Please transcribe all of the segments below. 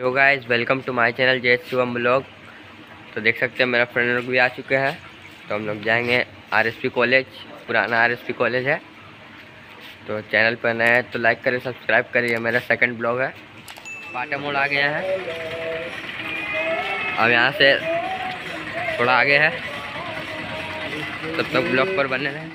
Hello guys welcome to my channel Jai Shivam blog तो देख सकते हैं, मेरा फ्रेंड लोग भी आ चुके हैं। तो हम लोग जाएँगे आरएसपी कॉलेज पुराना आरएसपी कॉलेज है। तो चैनल पर नए तो लाइक करें सब्सक्राइब करिए। मेरा सेकंड ब्लॉग है। पाटा मोड़ आ गया है। अब यहाँ से थोड़ा आगे है। तब तक ब्लॉग पर बने रहें।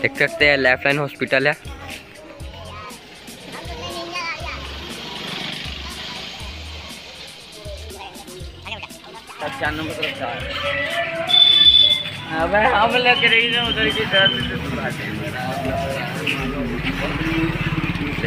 देख सकते हैं लेफ़्ट लाइन हॉस्पिटल है। अबे हम लग रही है उधर की तरफ़ से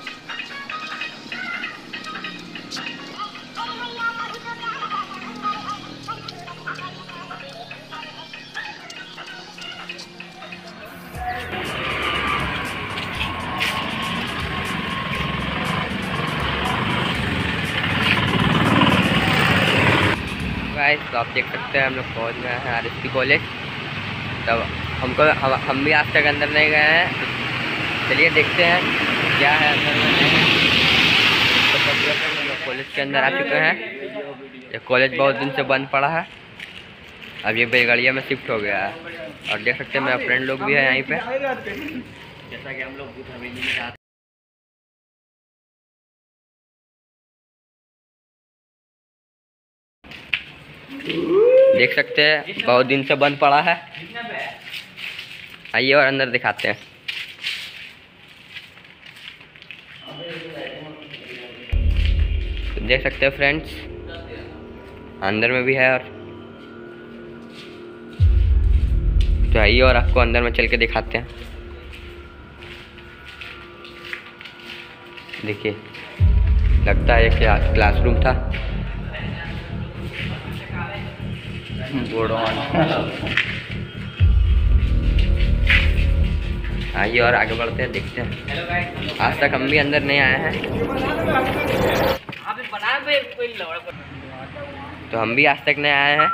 गाइस तो आप देख सकते हैं हम लोग पहुँच गए हैं आर कॉलेज। तब हमको हम, हम भी आज तक अंदर नहीं गए हैं। चलिए देखते हैं क्या है अंदर तो कॉलेज के अंदर आ चुके हैं। ये कॉलेज बहुत दिन से बंद पड़ा है। अब ये बेगड़िया में शिफ्ट हो गया है। और देख सकते हैं मेरा फ्रेंड लोग भी है यहीं पे। जैसा कि हम लोग देख सकते हैं, बहुत दिन से बंद पड़ा है। आइए और अंदर दिखाते हैं। देख सकते हैं फ्रेंड्स, अंदर में भी है और तो आइए और आपको अंदर में चल के दिखाते हैं। देखिए, लगता है कि क्लासरूम था। Board on. आइए और आगे बढ़ते हैं देखते हैं। आज तक हम भी अंदर नहीं आए हैं। तो हम भी आज तक नहीं आए हैं।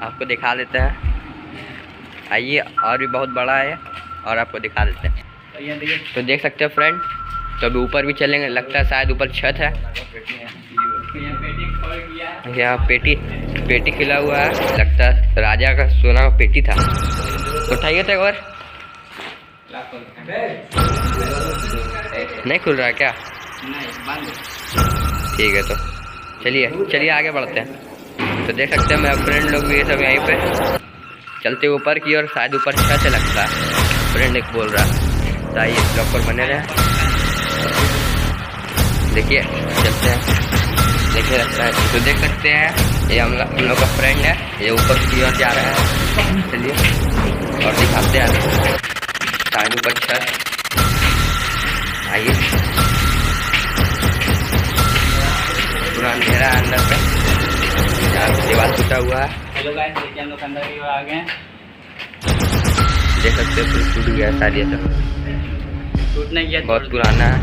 आपको दिखा देते हैं। आइए और भी बहुत बड़ा है और आपको दिखा देते हैं। तो देख सकते हैं फ्रेंड तो अभी ऊपर भी चलेंगे लगता है शायद ऊपर छत है। यहाँ पेटी पेटी खिला हुआ है। लगता है राजा का सोना का पेटी था। उठाइए तो बार नहीं खुल रहा है क्या? ठीक है तो। चलिए चलिए आगे बढ़ते हैं। तो देख सकते हैं मेरा फ्रेंड लोग भी ये सब यहीं पे। चलते ऊपर की और शायद ऊपर छत से लगता है। फ्रेंड एक बोल रहा है। तो आइए ब्लॉक पर बने रहे। देखिए, चलते हैं। देखिए लगता है तो देख सकते हैं। ये हम लोग हम लोग का फ्रेंड है। ये ऊपर की ओर जा रहा है। चलिए। और दिखाते हैं शायद ऊपर छत आइए। पूरा अंधेरा है अंदर पे दीवार टूटा हुआ है। हेलो गाइस देखिए हम लोग अंदर की ओर आ गए देख सकते हो टूट गया ये सब टूटने की बहुत पुराना है।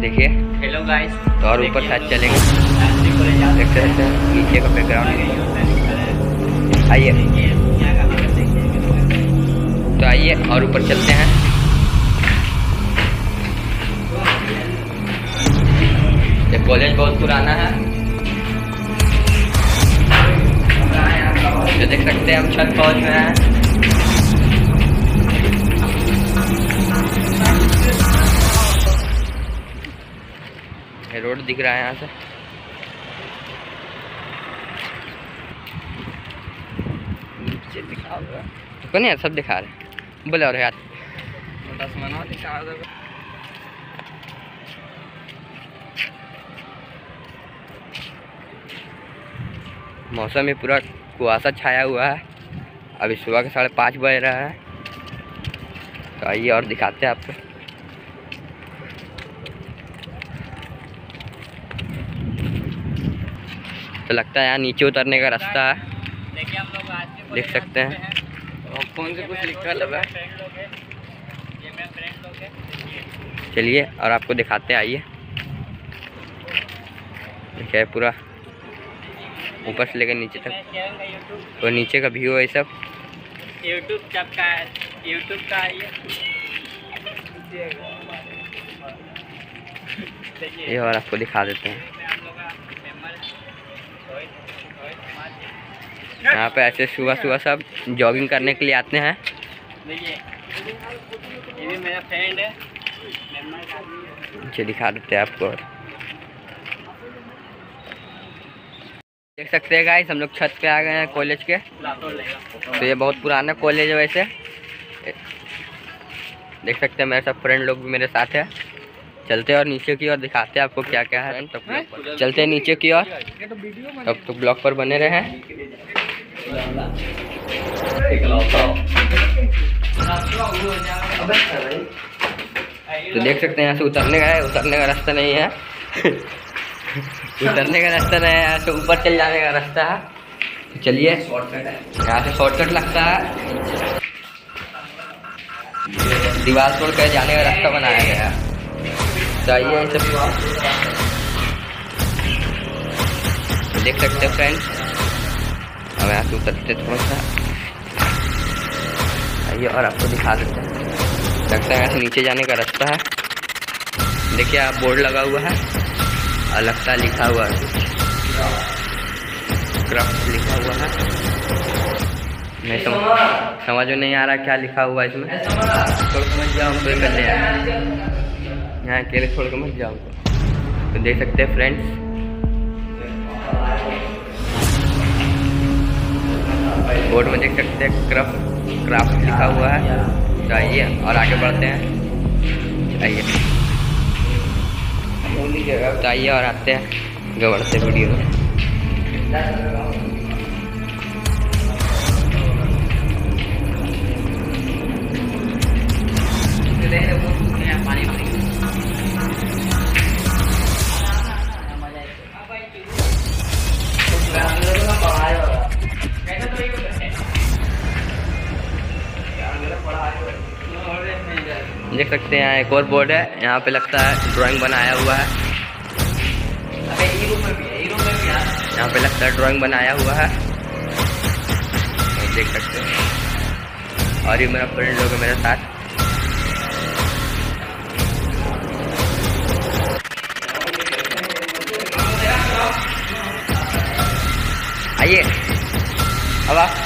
देखिए। हेलो गाइस तो और ऊपर साथ चलेंगे। नीचे का बैकग्राउंड आइए तो आइए और ऊपर चलते हैं। ये कॉलेज बहुत पुराना है। देख सकते हैं, हम छत पहुँच गए हैं। रोड दिख रहा है यहाँ से नीचे दिखा हुआ तो यार सब दिखा रहे बोले और यार। मौसम में पूरा कुआसा छाया हुआ है। अभी सुबह के साढ़े पाँच बज रहा है। तो आइए और दिखाते हैं आपको। तो लगता है यहाँ नीचे उतरने का रास्ता है। देखिए हम लोग देख सकते हैं। और फ़ोन से कुछ लिखा लगा? है है चलिए और आपको दिखाते हैं आइए। देखिए पूरा ऊपर से लेकर नीचे तक। तो नीचे का व्यू है ये सब। यूट्यूब का यूट्यूब का है ये और आपको दिखा देते हैं इसमें हम लोग का मेंबर रोहित रोहित कुमार जी यहाँ पे ऐसे सुबह सुबह सब जॉगिंग करने के लिए आते हैं। ये भी मेरा फ्रेंड है। दिखा देते हैं आपको। देख सकते हैं गाइस हम लोग छत पे आ गए हैं कॉलेज के। तो ये बहुत पुराना कॉलेज है वैसे। देख सकते हैं मेरे सब फ्रेंड लोग भी मेरे साथ है। चलते हैं और नीचे की ओर दिखाते हैं आपको क्या क्या है? तब चलते हैं नीचे की ओर। तब तो ब्लॉग पर बने रहे। हैं तो देख सकते हैं यहाँ से उतरने का है, उतरने का रास्ता नहीं है। उतरने का रास्ता नहीं है, यहाँ से ऊपर चल जाने का रास्ता है। तो चलिए, यहाँ से शॉर्टकट लगता है। दीवार तोड़ कर जाने का रास्ता बनाया गया है। सब तो देख सकते हैं फ्रेंड्स अब यहाँ से उतरते थोड़ा सा आइए और आपको दिखा देते हैं। लगता है यहाँ से नीचे जाने का रास्ता है। देखिए, आप बोर्ड लगा हुआ है। और लगता लिखा हुआ है। क्राफ्ट लिखा हुआ है। नहीं समझ समझ में नहीं आ रहा क्या लिखा हुआ है इसमें। थोड़ा मत जाओ, कोई कर ले। यहाँ अकेले छोड़ के मत जाओ। तो देख सकते हैं फ्रेंड्स बोर्ड में देख सकते हैं क्राफ्ट क्राफ्ट लिखा हुआ है। आइए और आगे बढ़ते हैं। आइए। तो आइए और आते हैं आगे बढ़ते वीडियो। में देख सकते हैं यहाँ एक और बोर्ड है, यहाँ पे लगता है ड्राइंग बनाया हुआ है। यहाँ पे लगता है ड्राइंग बनाया हुआ है। देख सकते हैं। और ये मेरा फ्रेंड लोग है मेरे साथ। आइए। अब आप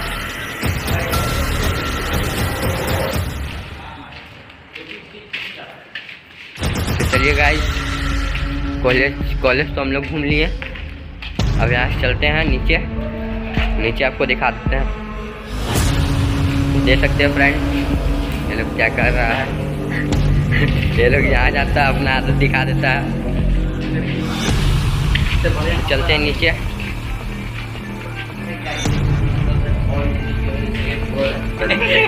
चलिए गाइस कॉलेज कॉलेज तो हम लोग घूम लिए। अब यहाँ चलते हैं नीचे। नीचे आपको दिखा देते हैं। देख सकते हैं फ्रेंड ये लोग क्या कर रहा है। ये लोग यहाँ जाता है, अपना आदत दिखा देता है। चलते हैं नीचे। चलिए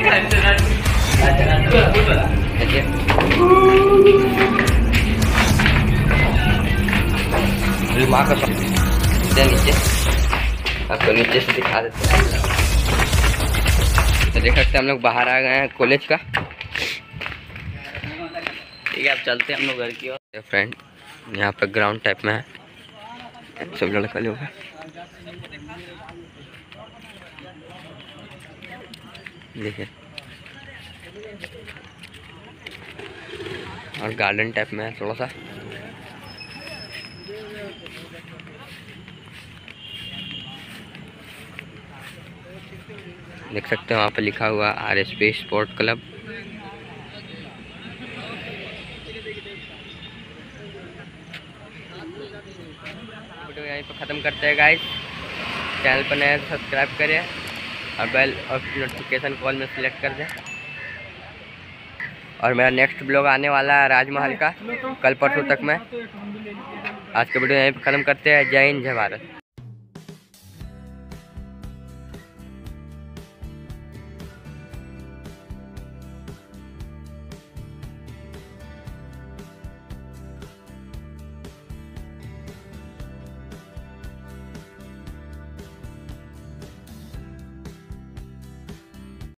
अरे माँ का दे नीचे आपको नीचे से दिखा देते हैं तो देख सकते हम लोग बाहर आ गए हैं कॉलेज का ठीक है अब चलते हैं हम लोग घर की ओर फ्रेंड यहाँ पे ग्राउंड टाइप में है सब लड़का लोग देखिए और गार्डन टाइप में है थोड़ा सा देख सकते हो वहाँ पे लिखा हुआ R S P sport club video यहीं पर ख़त्म करते हैं गाइस चैनल पर नए सब्सक्राइब करें और बेल और नोटिफिकेशन कॉल में सिलेक्ट कर दें। और मेरा नेक्स्ट ब्लॉग आने वाला है राजमहल का, कल परसों तक में। आज का वीडियो यहीं पर ख़त्म करते हैं। जय हिंद, जय भारत।